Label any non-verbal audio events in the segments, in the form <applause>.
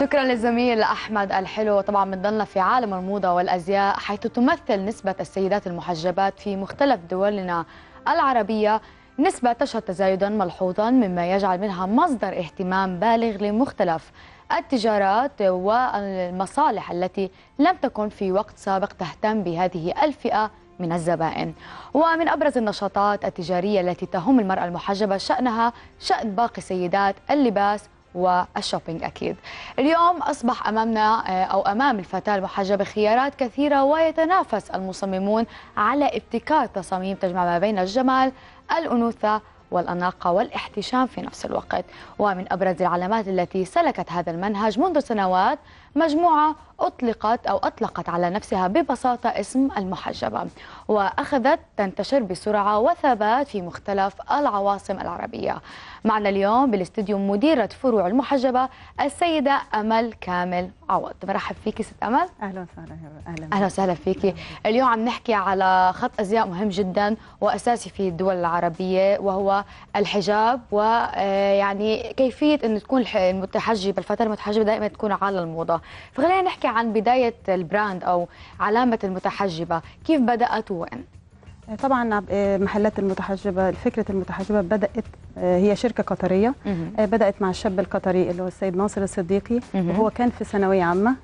شكرا للزميل أحمد الحلو. طبعا بنضلنا في عالم الموضة والأزياء حيث تمثل نسبة السيدات المحجبات في مختلف دولنا العربية نسبة تشهد تزايدا ملحوظا مما يجعل منها مصدر اهتمام بالغ لمختلف التجارات والمصالح التي لم تكن في وقت سابق تهتم بهذه الفئة من الزبائن. ومن أبرز النشاطات التجارية التي تهم المرأة المحجبة شأنها شأن باقي سيدات اللباس وال shopping أكيد. اليوم أصبح أمامنا أو أمام الفتاة المحجبة خيارات كثيرة ويتنافس المصممون على ابتكار تصاميم تجمع ما بين الجمال الأنوثة والأناقة والاحتشام في نفس الوقت. ومن أبرز العلامات التي سلكت هذا المنهج منذ سنوات مجموعة أطلقت أو أطلقت على نفسها ببساطة اسم المحجبة وأخذت تنتشر بسرعة وثبات في مختلف العواصم العربية. معنا اليوم بالاستديو مديرة فروع المحجبة السيدة أمل كامل عوض. مرحب فيكي ست أمل. أهلا وسهلا أهلا أهلا وسهلا فيكي. اليوم عم نحكي على خط أزياء مهم جدا وأساسي في الدول العربية وهو الحجاب ويعني كيفية أن تكون المتحجبة الفتاة المتحجبة دائما تكون على الموضة. فخلينا نحكي عن بداية البراند أو علامة المتحجبة. كيف بدأت وين؟ طبعا محلات المتحجبة فكرة المتحجبة بدأت هي شركة قطرية. بدأت مع الشاب القطري اللي هو السيد ناصر الصديقي. وهو كان في ثانوية عامة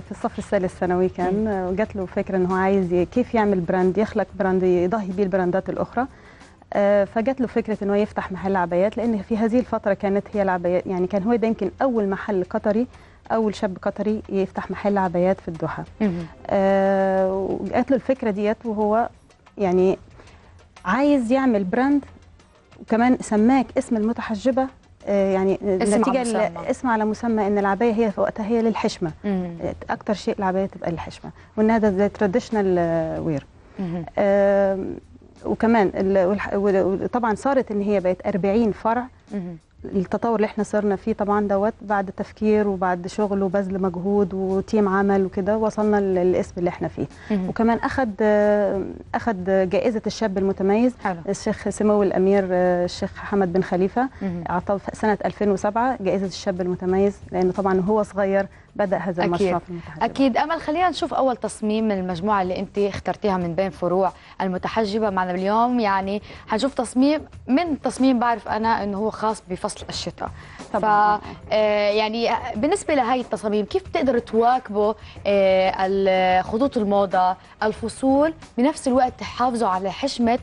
في الصف الثالث ثانوي كان وجات له فكرة ان هو عايز كيف يعمل brand يخلق brand يضاهي بيه البراندات الأخرى. فجات له فكرة ان هو يفتح محل عبايات لأن في هذه الفترة كانت هي العبايات يعني كان هو ده يمكن أول محل قطري أول شاب قطري يفتح محل عبايات في الدوحة آه وجات له الفكرة ديت وهو يعني عايز يعمل brand وكمان سماه اسم المتحجبة آه يعني اسم نتيجة على مسمى. اسم على مسمى إن العباية هي في وقتها هي للحشمة مم. أكتر شيء العباية تبقى للحشمة وانها ده زي traditional wear. آه وكمان وطبعا صارت إن هي بقت 40 فرع. التطور اللي إحنا صرنا فيه طبعا دوت بعد تفكير وبعد شغل وبذل مجهود و team عمل وكده وصلنا للاسم اللي إحنا فيه. وكمان اخذ اخذ جائزة الشاب المتميز حلو الشيخ سمو الأمير الشيخ حمد بن خليفة. أعطاه سنة 2007 جائزة الشاب المتميز لأنه طبعا هو صغير بدأ هذا أكيد. المشروع في المتحجبة. أكيد أمل خلينا نشوف أول تصميم من المجموعة اللي أنت اخترتيها من بين فروع المتحجبة معنا اليوم يعني حنشوف تصميم من تصميم بعرف أنا أنه هو خاص بفصل الشتاء ف طبعاً. آه، يعني بالنسبة لهي التصاميم كيف بتقدروا تواكبوا آه، خطوط الموضة الفصول بنفس الوقت تحافظوا على حشمة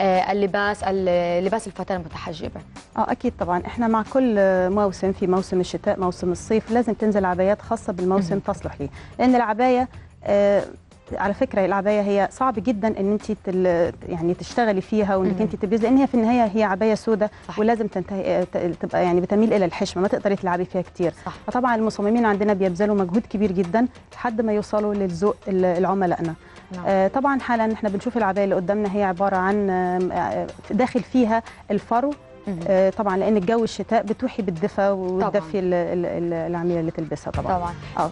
آه، اللباس اللباس الفتاة المتحجبة آه أكيد طبعا إحنا مع كل موسم في موسم الشتاء موسم الصيف لازم تنزل عبايات خاصة بالموسم تصلح ليه لأن العباية آه على فكرة العباية هي صعب جدا إن انت تل يعني تشتغلي فيها وإنك. انت تبرزي لأن هي في النهاية هي عباية سوداء. ولازم تنتهي آه، تبقى يعني بتميل إلى الحشمة ما تقدري تلعبي فيها كتير صح فطبعا المصممين عندنا بيبذلوا مجهود كبير جدا لحد ما يوصلوا للذوق ال- العملائنا نعم. آه، طبعا حالا إحنا بنشوف العباية اللي قدامنا هي عبارة عن آه، داخل فيها الفرو. آه، طبعا لأن الجو الشتاء بتوحي بالدفى ال- العميلة اللي تلبسها طبعا. طبعا. آه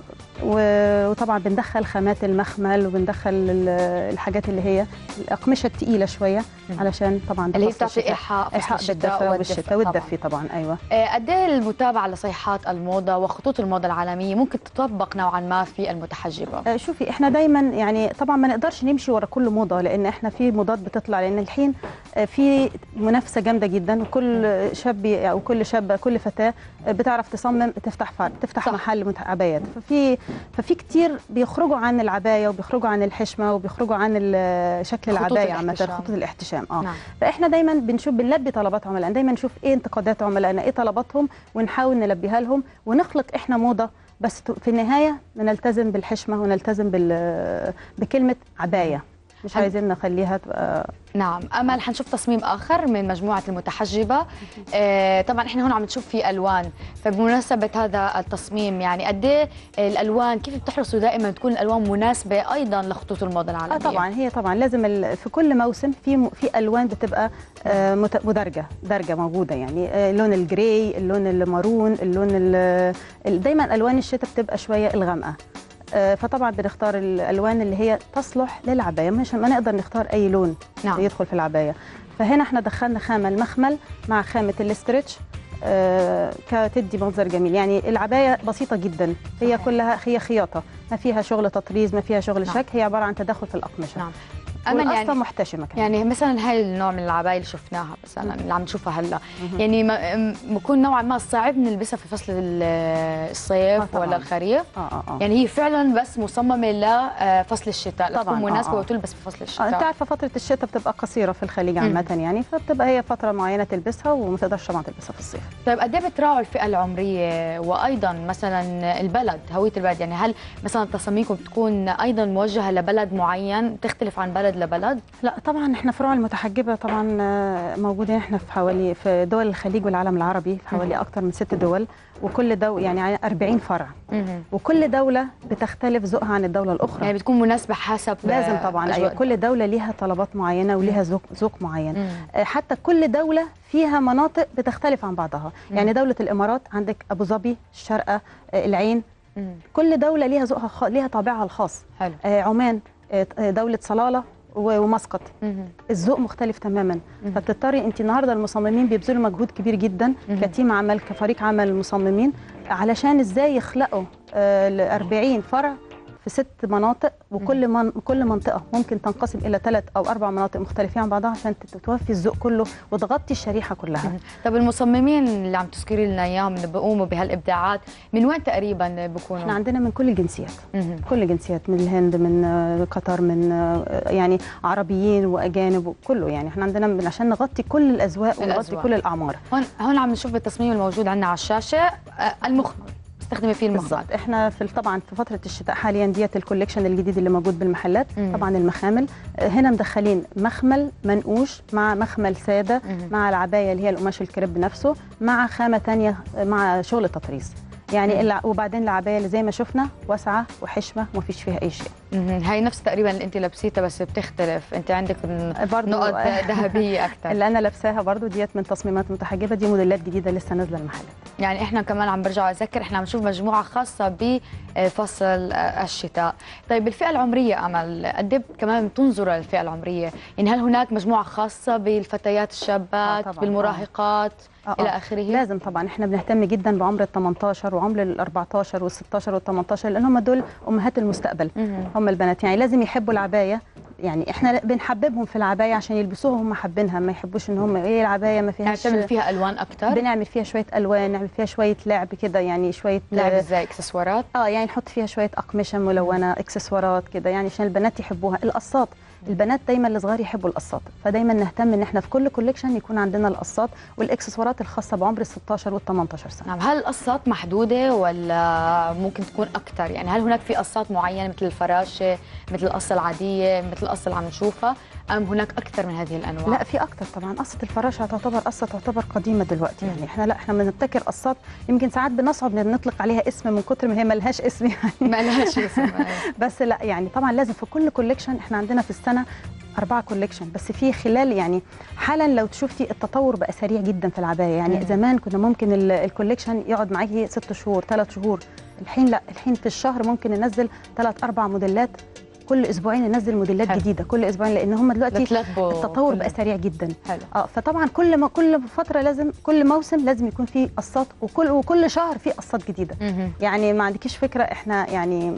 وطبعا بندخل خامات المخمل وبندخل ال- الحاجات اللي هي الأقمشة الثقيله شوية. علشان طبعا اللي هي بتعطي إيحاء الشتاء بالدفى والشتاء طبعاً. والدفي طبعا. أيوه. آه، قد إيه المتابعة لصيحات الموضة وخطوط الموضة العالمية ممكن تطبق نوعا ما في المتحجبة؟ آه، شوفي إحنا دايما يعني طبعا ما نقدرش نمشي ورا كل موضة لأن إحنا في موضات بتطلع لأن الحين آه، في منافسة جامدة جدا وكل شاب أو كل شابه كل فتاة بتعرف تصمم تفتح فرع تفتح صح. محل عبايات. ففي ففي كتير بيخرجوا عن العباية وبيخرجوا عن الحشمة وبيخرجوا عن شكل العباية عامة. خطوط الاحتشام. آه. نعم. فإحنا دايما بنشوف بنلبي طلبات عملائنا دايما نشوف إيه انتقادات عملائنا إيه طلباتهم ونحاول نلبيها لهم ونخلق إحنا موضة. بس في النهاية نلتزم بالحشمة ونلتزم بكلمة عباية. مش عايزين نخليها تبقى نعم. امل حنشوف تصميم آخر من مجموعة المتحجبة. آه طبعا إحنا هون عم نشوف في ألوان. فبمناسبة هذا التصميم يعني قد إيه الألوان كيف بتحرصوا دائما تكون الألوان مناسبة أيضا لخطوط الموضه العالميه آه طبعا. هي طبعا لازم في كل موسم في في ألوان بتبقى آه، مدرجة درجة موجودة يعني. آه، اللون الجراي اللون المارون اللون ال- ال- دايما ألوان الشتاء بتبقى شوية الغامقة. آه، فطبعا بنختار الألوان اللي هي تصلح للعباية. مش ما نقدر نختار أي لون نعم. يدخل في العباية. فهنا إحنا دخلنا خامة المخمل مع خامة الاسترتش آه، كتدي منظر جميل. يعني العباية بسيطة جدا. هي. كلها هي خياطة. ما فيها شغل تطريز ما فيها شغل نعم. شك. هي عبارة عن تداخل في الأقمشة. نعم. أمل يعني. محتشمة كمان. يعني مثلا هاي النوع من العباية اللي شفناها مثلا اللي عم نشوفها هلأ. يعني ما- بكون نوعا ما صعب نلبسها في فصل ال- آه الصيف طبعاً. ولا الخريف. آه آه آه. يعني هي فعلا بس مصممة لفصل الشتاء طبعاً، لتكون آه، مناسبة آه. وتلبس في فصل آه، أنت الشتاء عارفة فترة الشتاء بتبقى قصيرة في الخليج. عامة يعني فبتبقى هي فترة معينة تلبسها وما تقدرش طبعا تلبسها في الصيف. طيب قد إيه بتراعوا الفئة العمرية؟ وأيضا مثلا البلد هوية البلد يعني هل مثلا تصاميمكم بتكون أيضا موجهة لبلد معين تختلف عن بلد لبلد لا طبعا إحنا فروع المتحجبة طبعا آه، موجودين إحنا في حوالي في دول الخليج والعالم العربي في حوالي مم. أكتر من ست دول. وكل دو يعني 40 فرع. وكل دولة بتختلف ذوقها عن الدولة الأخرى. يعني بتكون مناسبة حسب لازم طبعا أيوه. كل دولة ليها طلبات معينة وليها ذوق ذوق معين. آه، حتى كل دولة فيها مناطق بتختلف عن بعضها. يعني دولة الإمارات عندك أبو ظبي الشارقه آه، العين. كل دولة ليها ذوقها ليها طابعها الخاص. حلو. آه، عمان آه، آه، دولة صلالة. ومسقط. الذوق مختلف تماما. فبتضطري انت النهارده المصممين بيبذلوا مجهود كبير جدا. كتيم عمل كفريق عمل المصممين علشان إزاي يخلقوا ال 40 فرع في ست مناطق وكل من كل منطقة ممكن تنقسم إلى ثلاث أو أربع مناطق مختلفين عن بعضها عشان توفي الذوق كله وتغطي الشريحة كلها. طب المصممين اللي عم تذكري لنا إياهم اللي بيقوموا بهالإبداعات من وين تقريبا بيكونوا؟ إحنا عندنا من كل الجنسيات. كل الجنسيات من الهند من قطر من يعني عربيين وأجانب وكله يعني إحنا عندنا من عشان نغطي كل الأذواق ونغطي. كل الأعمار هون هون عم نشوف بالتصميم الموجود عندنا على الشاشة آه، استخدمي فيه المخمل بالظبط إحنا في طبعا في فترة الشتاء حاليا ديت الكوليكشن الجديد اللي موجود بالمحلات مم. طبعا المخامل آه، هنا مدخلين مخمل منقوش مع مخمل سادة مهم. مع العباية اللي هي القماش الكريب نفسه مع خامة تانية آه، مع شغل تطريز مم. يعني وبعدين العباية اللي زي ما شفنا واسعة وحشمة وما فيش فيها أي شيء. هاي نفس تقريبا اللي انت لبسيتها بس بتختلف انت عندك برضو نقط <laughs> ذهبية أكثر اللي أنا لابساها برضو ديت من تصميمات متحجبة دي موديلات جديدة لسه نازلة المحلات يعني إحنا كمان عم برجع أذكر إحنا عم نشوف مجموعة خاصة بفصل الشتاء طيب الفئة العمرية أمل قد إيه كمان بتنظروا للفئة العمرية يعني هل هناك مجموعة خاصة بالفتيات الشابات طبعاً. بالمراهقات آه، إلى آه. آخره لازم طبعا إحنا بنهتم جدا بعمر ال 18 وعمر ال 14 وال 16 وال 18 لأن هم دول أمهات المستقبل. هم البنات يعني لازم يحبوا العباية يعني إحنا بنحببهم في العباية عشان يلبسوها وهم حابينها ما يحبوش إن هم إيه العباية ما فيهاش بتعمل فيها ألوان أكثر بنعمل فيها شوية ألوان نعمل فيها شوية لعب كده يعني شوية لعب إزاي إكسسوارات. آه يعني نحط فيها شوية أقمشة ملونة إكسسوارات كده يعني عشان البنات يحبوها. القصات البنات دايما الصغار يحبوا القصات فدايما نهتم إن إحنا في كل كوليكشن يكون عندنا القصات والإكسسوارات الخاصة بعمر ال 16 وال 18 سنة. نعم هل القصات محدودة ولا ممكن تكون أكثر يعني هل هناك في قصات معينة مثل الفراشة مثل القصة العادية مثل القصة اللي عم نشوفها؟ أم هناك أكثر من هذه الأنواع؟ لا في أكتر طبعا. قصة الفراشة تعتبر قصة تعتبر قديمة دلوقتي. يعني إحنا لا إحنا بنبتكر قصات يمكن ساعات بنصعب نطلق عليها اسم من كتر ما هي ملهاش اسم يعني. ما لهاش اسم <laughs> بس لا يعني طبعا لازم في كل collection إحنا عندنا في السنة أربعة collection بس في خلال يعني حالا لو شفتي التطور بقى سريع جدا في العباية. يعني مم. زمان كنا ممكن ال- ال collection يقعد معاكي ست شهور ثلاث شهور. الحين لا الحين في الشهر ممكن ننزل ثلاث أربع موديلات كل أسبوعين ننزل موديلات حلو. جديدة كل أسبوعين لأن هم دلوقتي التطور بقى سريع جدا حلو آه فطبعا كل ما كل فترة لازم كل موسم لازم يكون فيه قصات وكل وكل شهر فيه قصات جديدة مهم. يعني ما عندكيش فكرة إحنا يعني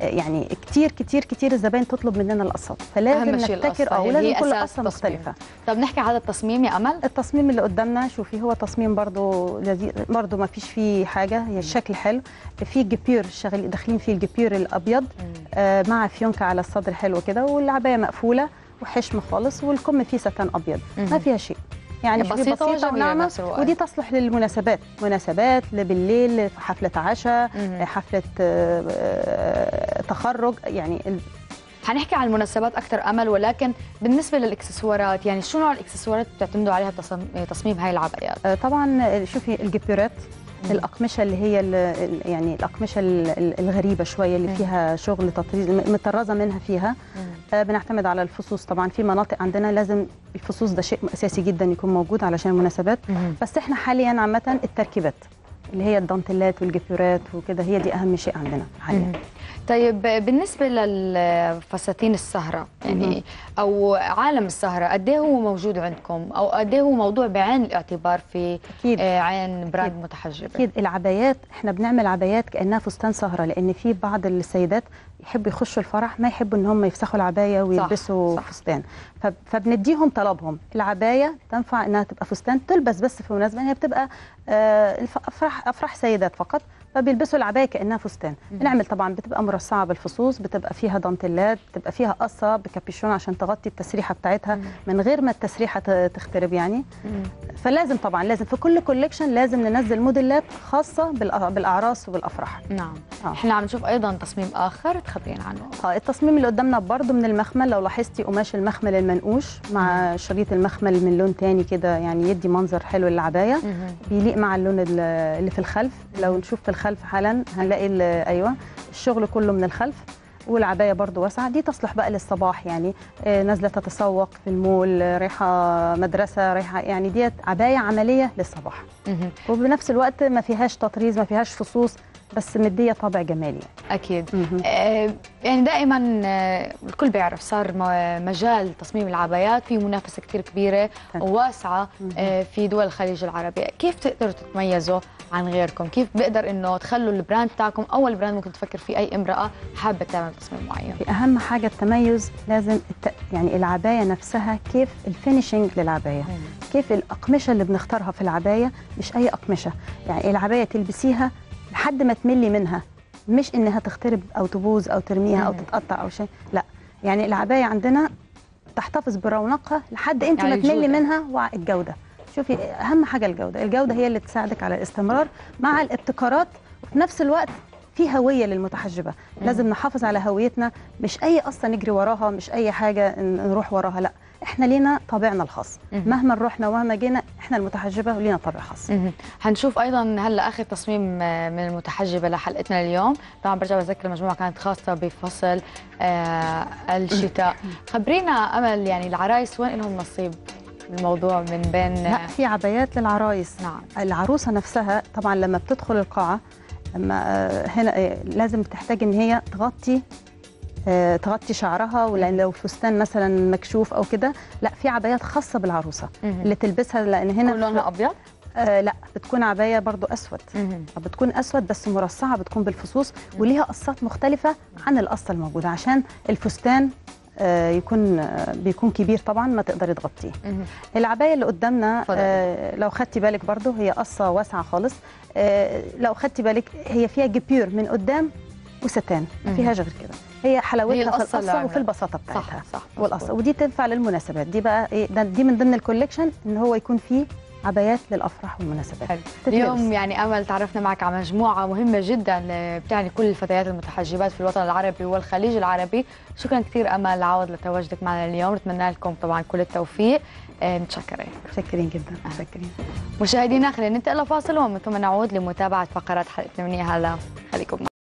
يعني كتير كتير كتير الزباين تطلب مننا القصات فلازم نبتكر آه ولازم كل قصة. مختلفة. طب نحكي على التصميم يا أمل؟ التصميم اللي قدامنا شوفي هو تصميم برضو لذيذ برضو ما فيش فيه حاجة هي الشكل حلو. في جبير شغال داخلين فيه الجبير الأبيض آه مع فيونكة على الصدر حلو كده والعباية مقفولة وحشم خالص والكم فيه ستان أبيض. ما. فيها شيء. يعني بسيطة بسيطة, الوقت. ودي تصلح للمناسبات مناسبات بالليل حفلة عشاء. حفلة آه، آه، تخرج يعني حنحكي عن المناسبات أكثر أمل ولكن بالنسبة للإكسسوارات يعني شو نوع الإكسسوارات اللي بتعتمدوا عليها تصميم هاي العبايات آه، طبعا شوفي الجبيرات الأقمشة اللي هي يعني الأقمشة ال- ال- الغريبة شوية اللي. فيها شغل تطريز م- مطرزة منها فيها بنعتمد على الفصوص طبعا في مناطق عندنا لازم الفصوص ده شيء أساسي جدا يكون موجود علشان المناسبات. بس إحنا حاليا عامة التركيبات اللي هي الدانتيلات والجبيرات وكده هي دي أهم شيء عندنا حاليا. طيب بالنسبة للفساتين السهرة يعني أو عالم السهرة قد إيه هو موجود عندكم؟ أو قد إيه هو موضوع بعين الاعتبار في أكيد. آه، عين براند أكيد. متحجبة؟ أكيد. العبايات إحنا بنعمل عبايات كأنها فستان سهرة لأن في بعض السيدات يحبوا يخشوا الفرح ما يحبوا إن هم يفسخوا العباية ويلبسوا صح. فستان. فب- فبنديهم طلبهم. العباية تنفع إنها تبقى فستان تلبس بس في مناسبة هي بتبقى آه، أفراح أفراح سيدات فقط. فبيلبسوا العباية كأنها فستان. بنعمل طبعا بتبقى مرصعة بالفصوص بتبقى فيها دانتيلات بتبقى فيها قصة بكابيشون عشان تغطي التسريحة بتاعتها من غير ما التسريحة تخترب يعني. مم. فلازم طبعا لازم في كل collection لازم ننزل موديلات خاصة بالأعراس وبالأفراح. نعم. آه. إحنا عم نشوف أيضا تصميم آخر تخبرينا عنه. آه التصميم اللي قدامنا برضو من المخمل لو لاحظتي قماش المخمل المنقوش مع شريط المخمل من لون تاني كده يعني يدي منظر حلو للعباية. بيليق مع اللون ال- اللي في الخلف. لو نشوف في الخلف حالا. هنلاقي أيوه الشغل كله من الخلف والعباية برضو واسعة. دي تصلح بقى للصباح يعني آه، نازلة تتسوق في المول رايحة مدرسة رايحة يعني ديت عباية عملية للصباح. وبنفس الوقت ما فيهاش تطريز ما فيهاش فصوص. بس مدية طابع جمالي. مهم. آه، يعني دائما آه، الكل بيعرف صار مجال تصميم العبايات في منافسة كثير كبيرة تمام. وواسعة آه، في دول الخليج العربي. كيف تقدروا تتميزوا عن غيركم؟ كيف بيقدر إنه تخلوا ال brand تاعكم أول brand ممكن تفكر فيه أي امرأة حابة تعمل تصميم معين؟ في أهم حاجة التميز لازم الت... يعني العباية نفسها كيف ال finishing للعباية. كيف الأقمشة اللي بنختارها في العباية مش أي أقمشة. يعني العباية تلبسيها لحد ما تملي منها. مش إنها تخترب أو تبوظ أو ترميها أو. تتقطع أو شيء لا. يعني العباية عندنا تحتفظ برونقها لحد أنت يعني ما تملي. منها والجوده شوفي أهم حاجة الجودة. الجودة هي اللي تساعدك على الاستمرار مع الابتكارات وفي نفس الوقت في هوية للمتحجبة. لازم نحافظ على هويتنا. مش أي قصة نجري وراها مش أي حاجة نروح وراها لا. إحنا لينا طابعنا الخاص. مهم. مهما رحنا ومهما جينا إحنا المتحجبة ولينا طابع خاص. مهم. حنشوف أيضا هلأ آخر تصميم آه، من المتحجبة لحلقتنا اليوم. طبعا برجع بذكر المجموعه كانت خاصة بفصل آه، الشتاء. <laughs> خبرينا أمل يعني العرايس وين لهم نصيب؟ بالموضوع من بين لا في عبايات للعرايس. نعم. العروسة نفسها طبعا لما بتدخل القاعة لما آه، هنا آه، لازم تحتاج إن هي تغطي آه، تغطي شعرها ولأن لو فستان مثلا مكشوف أو كده لا في عبايات خاصة بالعروسة. اللي تلبسها لأن هنا لونها أبيض آه لا بتكون عباية برضو أسود. بتكون أسود بس مرصعة بتكون بالفصوص وليها قصات مختلفة عن القصة الموجودة عشان الفستان آه، يكون آه، بيكون كبير طبعا ما تقدري تغطيه. العباية اللي قدامنا. آه لو خدتي بالك برضو هي قصة واسعة خالص آه لو خدتي بالك هي فيها جبير من قدام وستان ما. فيهاش غير كده هي حلاوتها هي في القصة. وفي البساطة بتاعتها. صح صح والقصة. ودي تنفع للمناسبات. دي بقى إيه ده دي من ضمن الكوليكشن إن هو يكون فيه عبايات للأفراح والمناسبات. حلو. اليوم يعني أمل تعرفنا معك على مجموعة مهمة جدا آه، بتعني كل الفتيات المتحجبات في الوطن العربي والخليج العربي. شكرا كثير أمل عوض لتواجدك معنا اليوم. نتمنى لكم طبعا كل التوفيق. آه، متشكرين. متشكرين جدا. متشكرين. مشاهدينا خلينا ننتقل لفاصل ومن ثم نعود لمتابعة فقرات حلقتنا من هلا خليكم معنا.